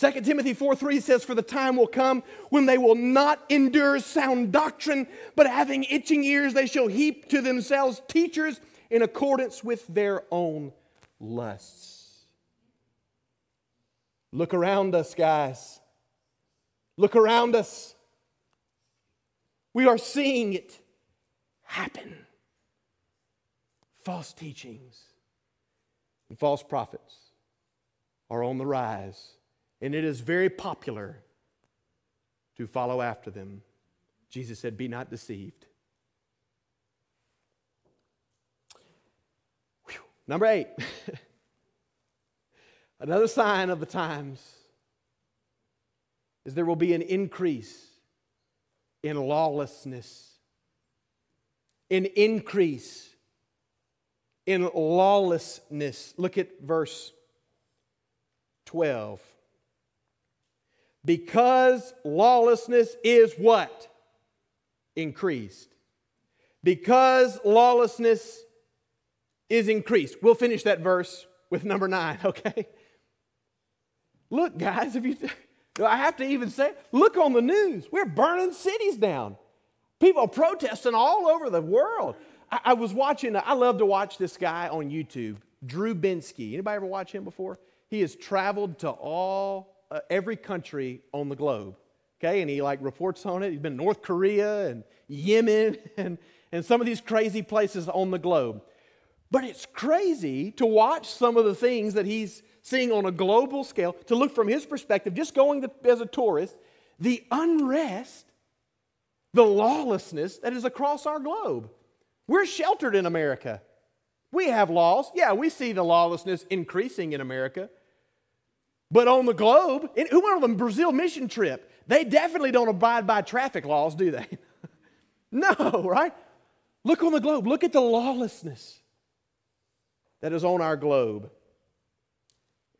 2 Timothy 4 3 says, For the time will come when they will not endure sound doctrine, but having itching ears, they shall heap to themselves teachers in accordance with their own lusts. Look around us, guys. Look around us. We are seeing it happen. False teachings and false prophets are on the rise, and it is very popular to follow after them. Jesus said, Be not deceived. Number eight, [laughs] another sign of the times is there will be an increase in lawlessness, an increase in lawlessness. Look at verse 12. Because lawlessness is what? Increased. Because lawlessness is increased. We'll finish that verse with number nine, [laughs] okay? Look, guys, if you, do I have to even say, look on the news. We're burning cities down. People protesting all over the world. I, I was watching, I love to watch this guy on YouTube, Drew Binsky. Anybody ever watch him before? He has traveled to all, uh, every country on the globe, okay? And he like reports on it. He's been North Korea and Yemen [laughs] and, and some of these crazy places on the globe. But it's crazy to watch some of the things that he's seeing on a global scale, to look from his perspective, just going to, as a tourist, the unrest, the lawlessness that is across our globe. We're sheltered in America. We have laws. Yeah, we see the lawlessness increasing in America. But on the globe, who went on the Brazil mission trip? They definitely don't abide by traffic laws, do they? [laughs] no, right? Look on the globe. Look at the lawlessness that is on our globe.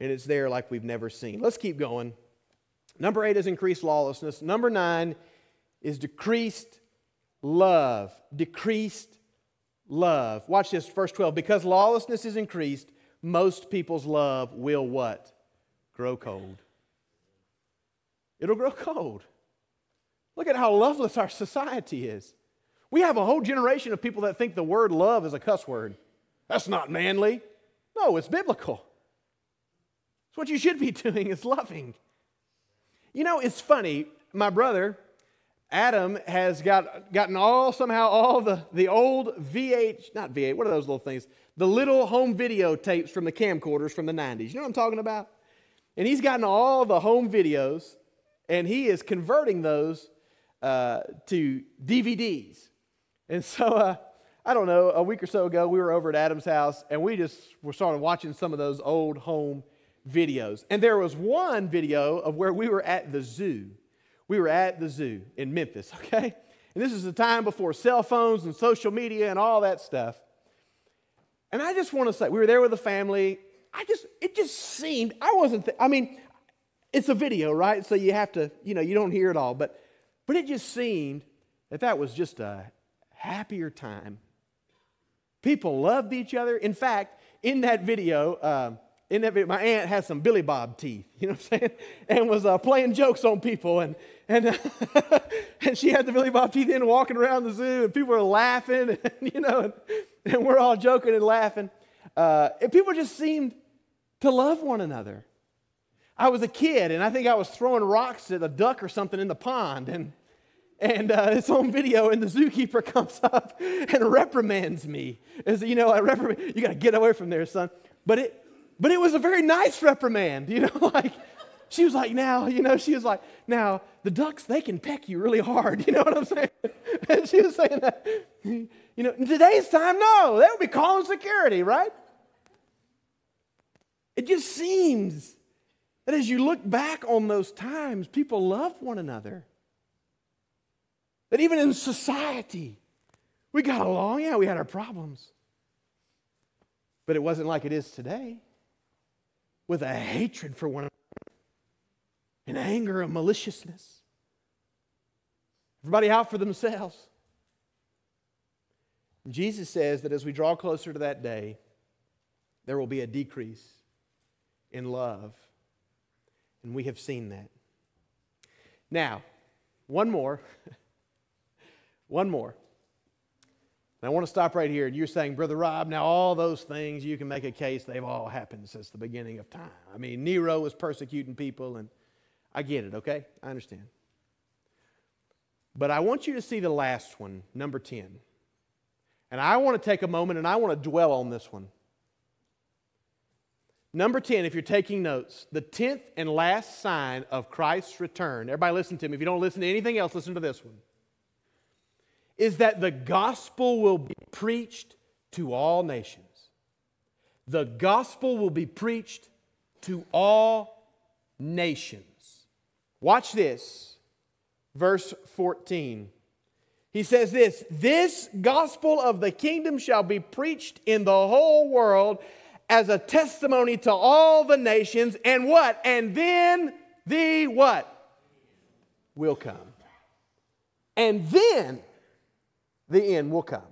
and it's there like we've never seen. Let's keep going. Number eight is increased lawlessness. Number nine is decreased love. Decreased love. Watch this, verse 12. Because lawlessness is increased, most people's love will what? Grow cold. It'll grow cold. Look at how loveless our society is. We have a whole generation of people that think the word love is a cuss word. That's not manly. No, it's biblical. It's what you should be [laughs] doing is loving. You know, it's funny. My brother, Adam, has got, gotten all, somehow, all the, the old VH, not VH, what are those little things? The little home video tapes from the camcorders from the 90s. You know what I'm talking about? And he's gotten all the home videos, and he is converting those uh, to DVDs. And so, uh, I don't know, a week or so ago, we were over at Adam's house, and we just were started watching some of those old home videos. And there was one video of where we were at the zoo. We were at the zoo in Memphis, [laughs] okay? And this is the time before cell phones and social media and all that stuff. And I just want to say, we were there with the family. I just, it just seemed, I wasn't, th- I mean, it's a video, right? So you have to, you know, you don't hear it all. But, but it just seemed that that was just a happier time. People loved each other. In fact, in that video, um, in that video, my aunt had some Billy Bob teeth, [laughs] you know what I'm saying? And was uh, playing jokes on people. And, and, uh, [laughs] and she had the Billy Bob teeth in walking around the zoo, and people were laughing, [laughs] and, you know, and, and we're all joking and laughing. Uh, and people just seemed to love one another. I was a kid, and I think I was throwing rocks at a duck or something in the pond, and, and uh, it's on video, and the zookeeper [laughs] comes up and reprimands me. As you know, I reprimand, you got to get away from there, son. But it, but it was a very nice reprimand, [laughs] you know, like she was like, now, you know, she was like, now the ducks, they can peck you really hard, [laughs] you know what I'm saying? And she was saying that, you know, in today's time, no, they would be calling security, right? It just seems that as you look back on those times, people loved one another. That even in society, we got along. Yeah, we had our problems. But it wasn't like it is today with a hatred for one another, an anger, a maliciousness. Everybody out for themselves. And Jesus says that as we draw closer to that day, there will be a decrease in love. And we have seen that. Now, one more. [laughs] one more. And I want to stop right here. And you're saying, Brother Rob, now all those things, you can make a case, they've all happened since the beginning of time. I mean, Nero was persecuting people, and I get it, okay? I understand. But I want you to see the last one, number 10. And I want to take a moment and I want to dwell on this one. Number 10, if you're taking notes, the 10th and last sign of Christ's return, everybody listen to me. If you don't listen to anything else, listen to this one. Is that the gospel will be preached to all nations. The gospel will be preached to all nations. Watch this, verse 14. He says this This gospel of the kingdom shall be preached in the whole world as a testimony to all the nations, and what? And then the what? Will come. And then the end will come.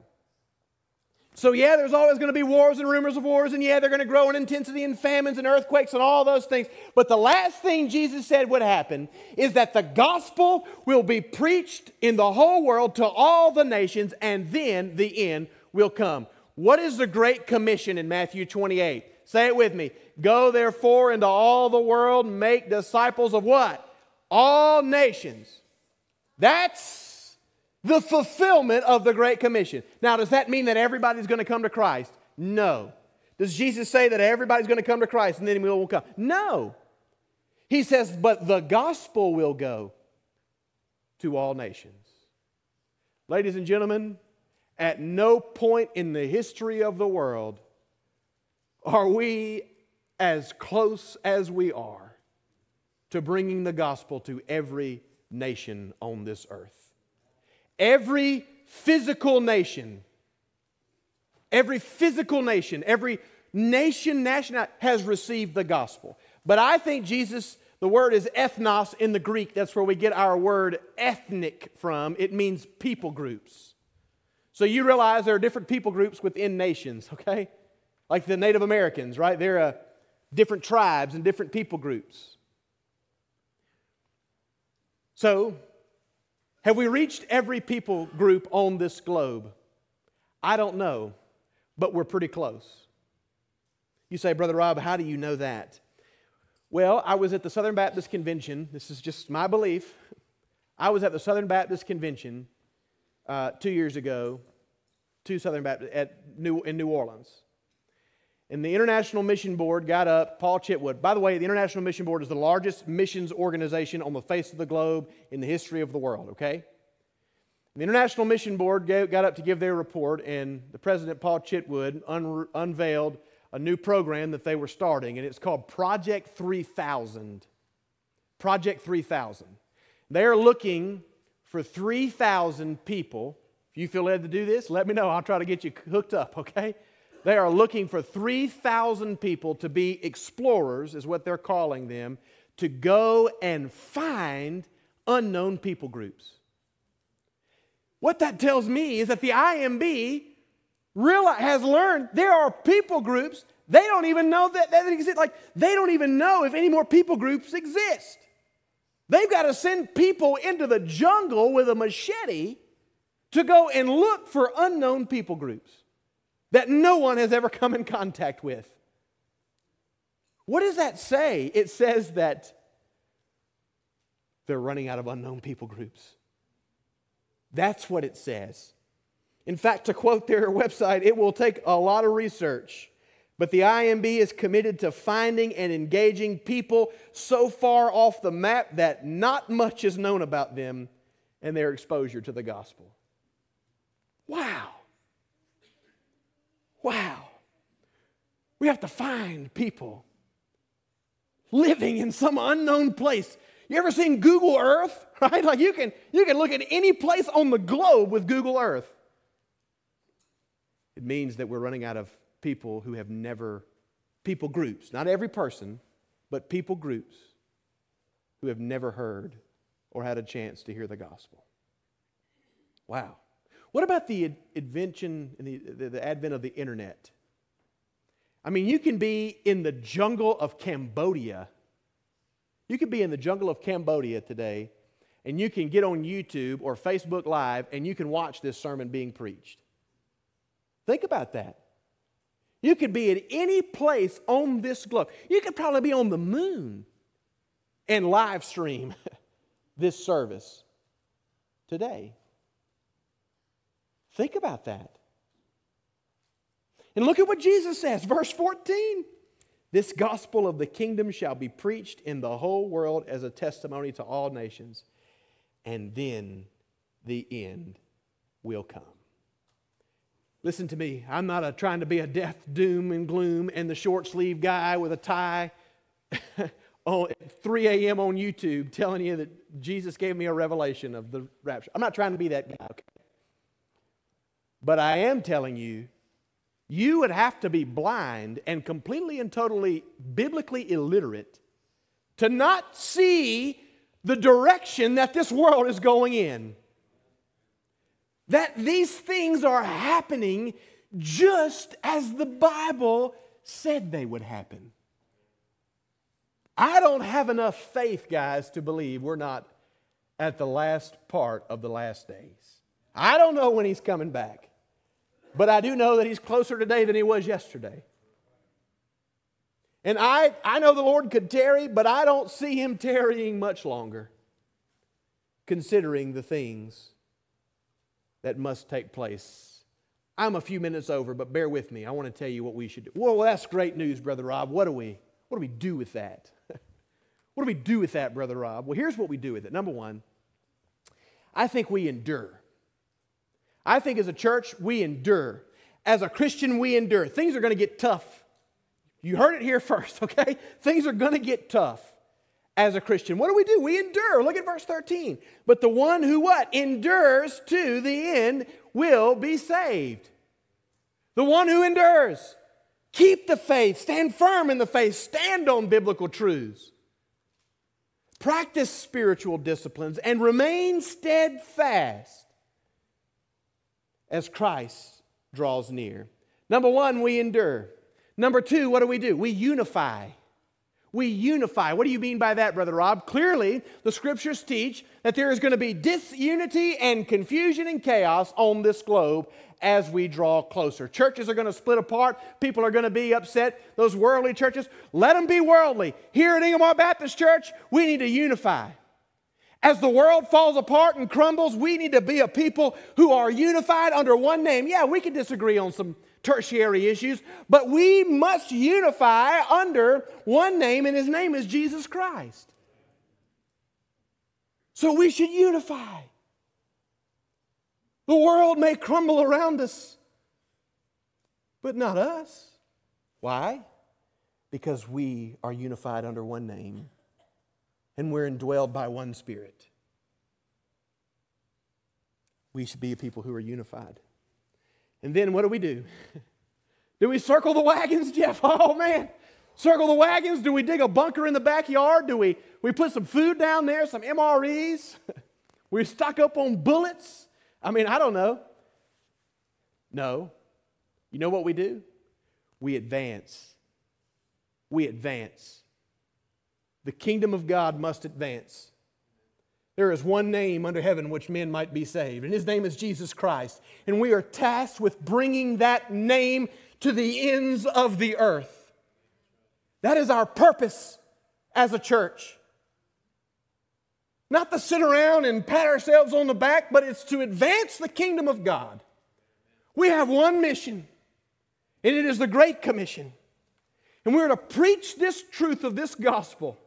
So, yeah, there's always going to be wars and rumors of wars, and yeah, they're going to grow in intensity and famines and earthquakes and all those things. But the last thing Jesus said would happen is that the gospel will be preached in the whole world to all the nations, and then the end will come. What is the Great Commission in Matthew 28? Say it with me. Go therefore into all the world, make disciples of what? All nations. That's the fulfillment of the Great Commission. Now, does that mean that everybody's going to come to Christ? No. Does Jesus say that everybody's going to come to Christ and then we will come? No. He says, but the gospel will go to all nations. Ladies and gentlemen, at no point in the history of the world are we as close as we are to bringing the gospel to every nation on this earth. Every physical nation, every physical nation, every nation, national, has received the gospel. But I think Jesus, the word is ethnos in the Greek. That's where we get our word ethnic from. It means people groups. So you realize there are different people groups within nations, okay? Like the Native Americans, right? There are different tribes and different people groups. So, have we reached every people group on this globe? I don't know, but we're pretty close. You say, Brother Rob, how do you know that? Well, I was at the Southern Baptist Convention. This is just my belief. I was at the Southern Baptist Convention uh, two years ago, two Southern Baptist at New, in New Orleans. And the International Mission Board got up, Paul Chitwood. By the way, the International Mission Board is the largest missions organization on the face of the globe in the history of the world, okay? The International Mission Board got up to give their report, and the president, Paul Chitwood, un- unveiled a new program that they were starting, and it's called Project 3000. Project 3000. They are looking for 3,000 people. If you feel led to do this, let me know. I'll try to get you hooked up, [laughs] okay? They are looking for 3,000 people to be explorers, is what they're calling them, to go and find unknown people groups. What that tells me is that the IMB has learned there are people groups they don't even know that, that exist. Like they don't even know if any more people groups exist. They've got to send people into the jungle with a machete to go and look for unknown people groups that no one has ever [laughs] come in contact with. What does that say? It says that they're running out of unknown people groups. That's what it says. In fact, to quote their [laughs] website, it will take a lot of research, but the IMB is committed to finding and engaging people so far off the map that not much is known about them and their exposure to the gospel. Wow. Wow. We have to find people living in some unknown place. You ever seen Google Earth? [laughs] Right? Like you can you can look at any place on the globe with Google Earth. It means that we're running out of people who have never people groups, not every person, but people groups who have never heard or had a chance to hear the gospel. Wow. What about the invention and the, the, the, advent of the internet? I mean, you can be in the jungle of Cambodia. You could be in the jungle of Cambodia today, and you can get on YouTube or Facebook Live and you can watch this sermon being preached. Think about that. You could be at any place on this globe. You could probably be on the moon and live stream [laughs] this service today. Think about that. And look at what Jesus says, verse 14. This gospel of the kingdom shall be preached in the whole world as a testimony to all nations, and then the end will come. Listen to me. I'm not a, trying to be a death, doom, and gloom and the short sleeve guy with a tie [laughs] at 3 a.m. on YouTube telling you that Jesus gave me a revelation of the rapture. I'm not trying to be that guy, okay? But I am telling you, you would have to be blind and completely and totally biblically illiterate to not see the direction that this world is going in. That these things are happening just as the Bible said they would happen. I don't have enough faith, guys, to believe we're not at the last part of the last days. I don't know when he's coming back. But I do know that he's closer today than he was yesterday. And I, I know the Lord could tarry, but I don't see him tarrying much longer, considering the things that must take place. I'm a few minutes over, but bear with me. I want to tell you what we should do. Well, that's great news, Brother Rob. What do we, what do we do with that? [laughs] what do we do with that, Brother Rob? Well, here's what we do with it. Number one, I think we endure. I think as a church, we endure. As a Christian, we endure. Things are going to get tough. You heard it here [laughs] first, okay? Things are going to get tough as a Christian. What do we do? We endure. Look at verse 13. But the one who what? Endures to the end will be saved. The one who endures. Keep the faith, stand firm in the faith, stand on biblical truths. Practice spiritual disciplines and remain steadfast as Christ draws near. Number one, we endure. Number two, what do we do? We unify. We unify. What do you mean by that, Brother Rob? Clearly, the scriptures teach that there is going to be disunity and confusion and chaos on this globe as we draw closer. Churches are going to split apart. People are going to be upset. Those worldly churches, let them be worldly. Here at Ingomar Baptist Church, we need to unify. As the world falls apart and crumbles, we need to be a people who are unified under one name. Yeah, we can disagree on some tertiary issues, but we must unify under one name, and his name is Jesus Christ. So we should unify. The world may crumble around us, but not us. Why? Because we are unified under one name and we're indwelled by one spirit. We should be a people who are unified. And then what do we do? [laughs] do we circle the wagons, [laughs] Jeff? Oh man. Circle the wagons? Do we dig a bunker in the backyard? Do we, we put some food down there, some MREs? [laughs] we stock up on bullets? I mean, I don't know. No. You know what we do? We advance. We advance. The kingdom of God must advance. There is one name under heaven which men might be saved, and his name is Jesus Christ. And we are tasked with bringing that name to the ends of the earth. That is our purpose as a church. Not to sit around and pat ourselves on the back, but it's to advance the kingdom of God. We have one mission, and it is the Great Commission. And we're to preach this truth of this gospel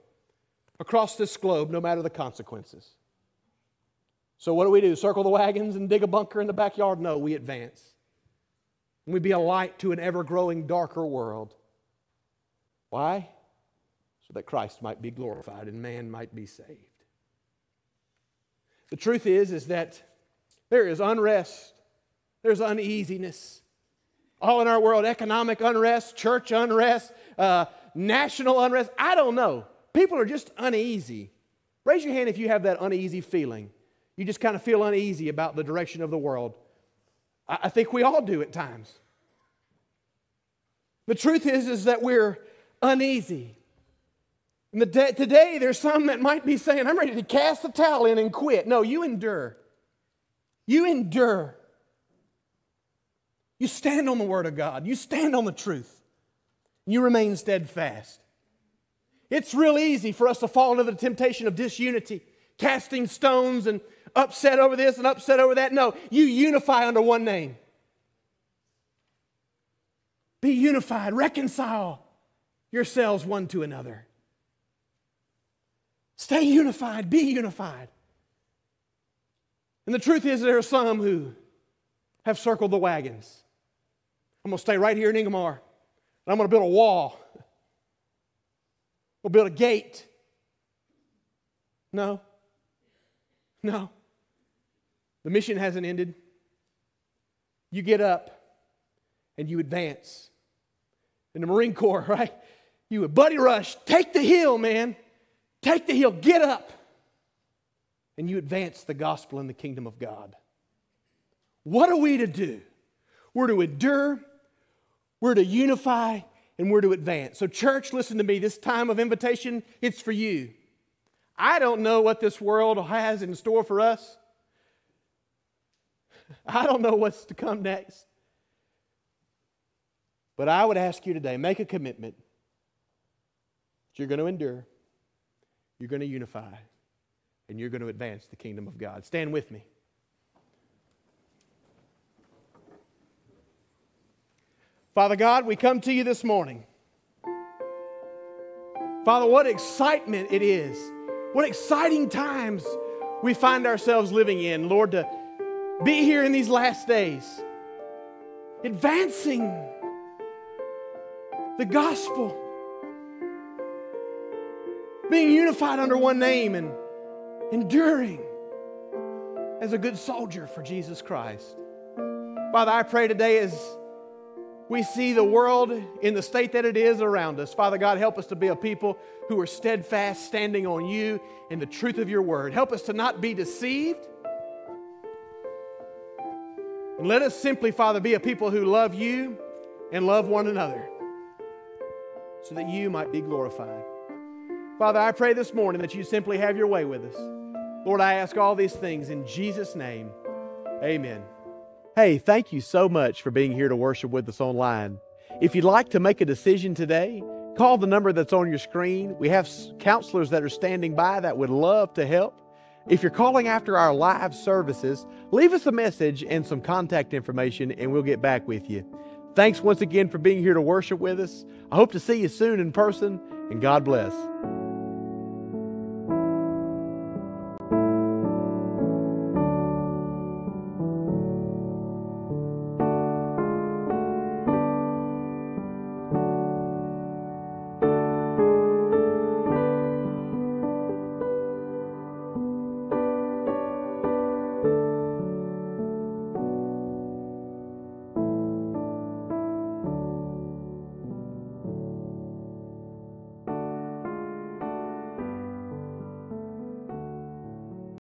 across this globe, no matter the consequences. So, what do we do? Circle the wagons and dig a bunker in the backyard? No, we advance. And we be a light to an ever growing darker world. Why? So that Christ might be glorified and man might be saved. The truth is, is that there is unrest, there's uneasiness. All in our world, economic unrest, church unrest, uh, national unrest. I don't know. People are just uneasy. Raise your hand if you have that uneasy feeling. You just kind of feel uneasy about the direction of the world. I, think we all do at times. The truth is, is that we're uneasy. And the day, today, there's some that might be saying, I'm ready to cast the towel in and quit. No, you endure. You endure. You stand on the Word of God, you stand on the truth, you remain steadfast. It's real easy for us to fall into the temptation of disunity, casting stones and upset over this and upset over that. No, you unify under one name. Be unified, reconcile yourselves one to another. Stay unified, be unified. And the truth is, there are some who have circled the wagons. I'm going to stay right here in Ingomar, and I'm going to build a wall. We'll build a gate. No. No. The mission hasn't ended. You get up and you advance. In the Marine Corps, [laughs] right? You would buddy rush, take the hill, man. Take the hill, get up. And you advance the gospel in the kingdom of God. What are we to do? We're to endure, we're to unify, and we're to advance. So, church, listen to me. This time of invitation, it's for you. I don't know what this world has in store for us. [laughs] I don't know what's to come next. But I would ask you today make a commitment that you're going to endure, you're going to unify, and you're going to advance the kingdom of God. Stand with me. Father God, we come to you this morning. Father, what excitement it is. What exciting times we find ourselves living in, Lord, to be here in these last days, advancing the gospel, being unified under one name and enduring as a good soldier for Jesus Christ. Father, I pray today as We see the world in the state that it is around us. Father God, help us to be a people who are steadfast, standing on you and the truth of your word. Help us to not be deceived. And let us simply, Father, be a people who love you and love one another so that you might be glorified. Father, I pray this morning that you simply have your way with us. Lord, I ask all these things in Jesus' name. Amen. Hey, thank you so much for being here to worship with us online. If you'd like to make a decision today, call the number that's on your screen. We have counselors that are standing by that would love to help. If you're calling after our live services, leave us a message and some contact information, and we'll get back with you. Thanks once again for being here to worship with us. I hope to see you soon in person, and God bless.